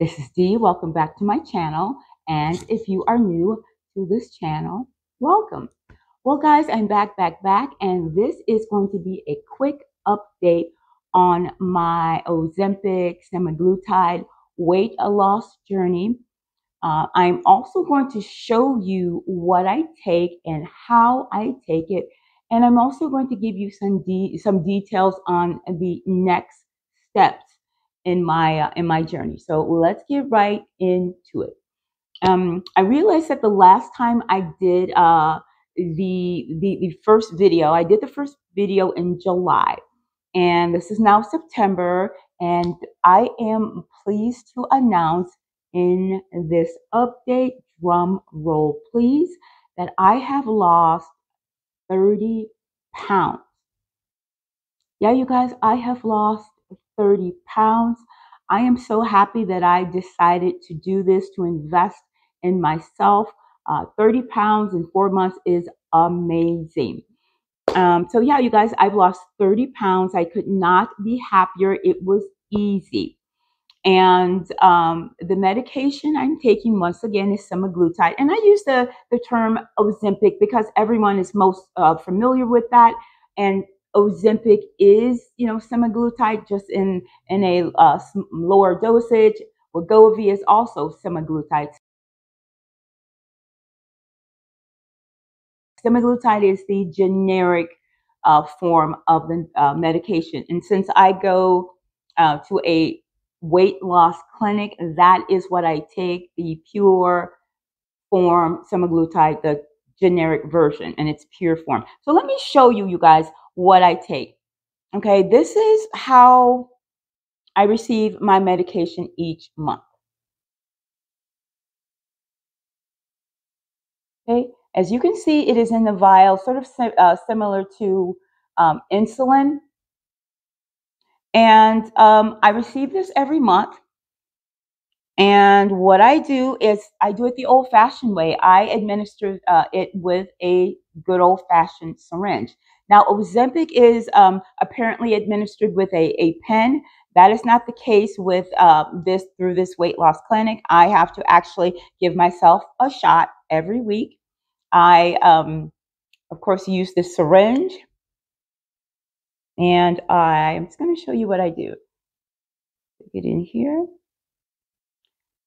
This is Dee. Welcome back to my channel. And if you are new to this channel, welcome. Well, guys, I'm back, back, back. And this is going to be a quick update on my Ozempic semaglutide weight loss journey. Uh, I'm also going to show you what I take and how I take it. And I'm also going to give you some de- some details on the next steps in my uh, in my journey. So let's get right into it. Um, I realized that the last time I did uh, the, the the first video, I did the first video in July, and this is now September, and I am pleased to announce in this update, drum roll please, that I have lost 30 pounds. Yeah, you guys, I have lost 30 pounds. I am so happy that I decided to do this to invest in myself. Uh, 30 pounds in four months is amazing. Um, so, yeah, you guys, I've lost 30 pounds. I could not be happier. It was easy. And um, the medication I'm taking once again is semaglutide. And I use the, the term Ozempic because everyone is most uh, familiar with that. And Ozempic is, you know, semaglutide just in, in a uh, lower dosage. Wegovy is also semaglutide. Semaglutide is the generic uh, form of the uh, medication. And since I go uh, to a weight loss clinic, that is what I take the pure form semaglutide, the generic version, and it's pure form. So let me show you, you guys, what I take. Okay, this is how I receive my medication each month. Okay, as you can see, it is in the vial, sort of uh, similar to um, insulin. And um, I receive this every month. And what I do is I do it the old fashioned way. I administer uh, it with a good old fashioned syringe. Now, Ozempic is um, apparently administered with a, a pen. That is not the case with uh, this through this weight loss clinic. I have to actually give myself a shot every week. I, um, of course, use the syringe. And I'm just going to show you what I do. Get in here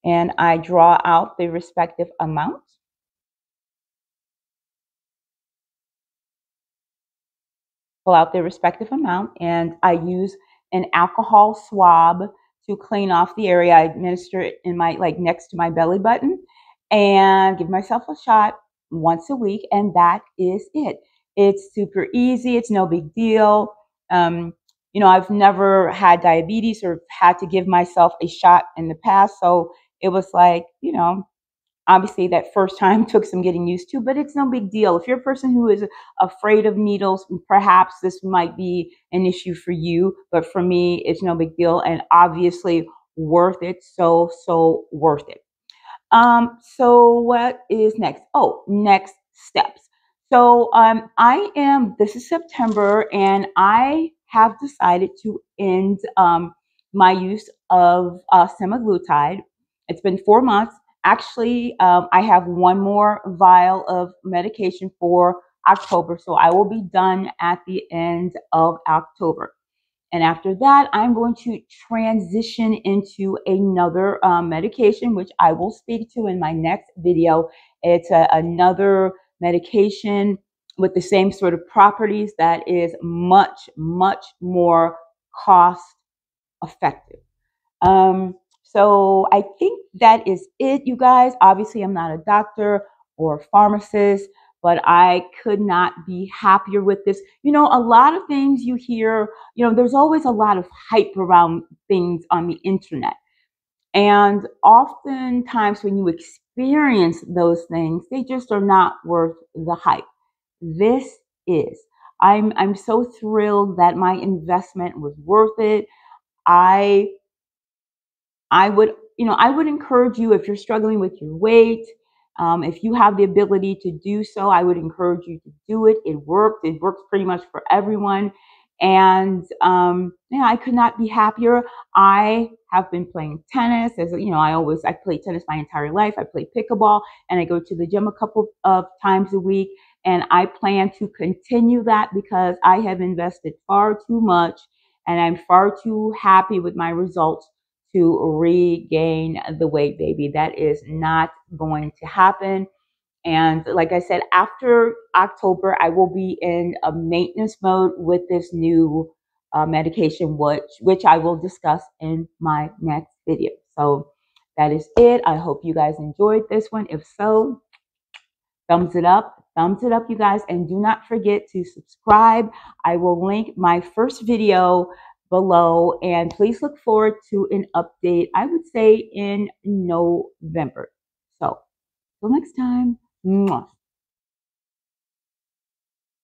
and I draw out the respective amounts. Pull out their respective amount and I use an alcohol swab to clean off the area. I administer it in my, like next to my belly button and give myself a shot once a week and that is it. It's super easy. It's no big deal. Um, you know, I've never had diabetes or had to give myself a shot in the past. So it was like, you know, obviously that first time took some getting used to, but it's no big deal. If you're a person who is afraid of needles, perhaps this might be an issue for you, but for me, it's no big deal and obviously worth it. So, so worth it. Um, so what is next? Oh, next steps. So um, I am, this is September, and I have decided to end um, my use of uh, semaglutide it's been four months. Actually, um, I have one more vial of medication for October, so I will be done at the end of October. And after that, I'm going to transition into another um, medication, which I will speak to in my next video. It's a, another medication with the same sort of properties that is much, much more cost effective. Um, so I think that is it, you guys. Obviously, I'm not a doctor or a pharmacist, but I could not be happier with this. You know, a lot of things you hear, you know, there's always a lot of hype around things on the internet. And oftentimes, when you experience those things, they just are not worth the hype. This is. I'm, I'm so thrilled that my investment was worth it. I I would, you know, I would encourage you if you're struggling with your weight, um, if you have the ability to do so, I would encourage you to do it. It worked. It works pretty much for everyone. And um, yeah, I could not be happier. I have been playing tennis. As you know, I always I played tennis my entire life. I play pickleball, and I go to the gym a couple of times a week. And I plan to continue that because I have invested far too much, and I'm far too happy with my results to regain the weight, baby. That is not going to happen. And like I said, after October, I will be in a maintenance mode with this new uh, medication, which, which I will discuss in my next video. So that is it. I hope you guys enjoyed this one. If so, thumbs it up. Thumbs it up, you guys. And do not forget to subscribe. I will link my first video below. And please look forward to an update, I would say in November. So, till next time. Mwah.